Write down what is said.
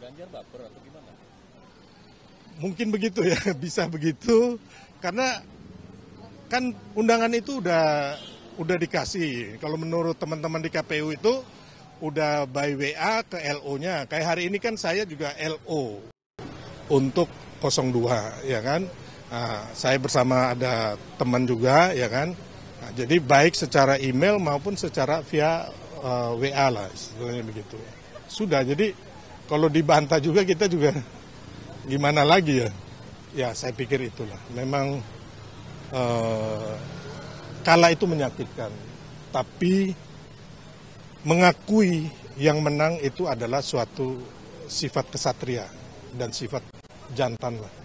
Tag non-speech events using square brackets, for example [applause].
Ganjar baper atau gimana? Mungkin begitu ya, [laughs] bisa begitu. Karena kan undangan itu udah udah dikasih. Kalau menurut teman-teman di KPU itu udah by WA ke LO-nya. Kayak hari ini kan saya juga LO untuk 02 ya kan. Nah, saya bersama ada teman juga ya kan. Nah, jadi baik secara email maupun secara via uh, WA lah istilahnya begitu. Sudah jadi kalau dibantah juga kita juga gimana lagi ya? Ya saya pikir itulah. Memang uh, kala itu menyakitkan. Tapi mengakui yang menang itu adalah suatu sifat kesatria dan sifat jantan lah.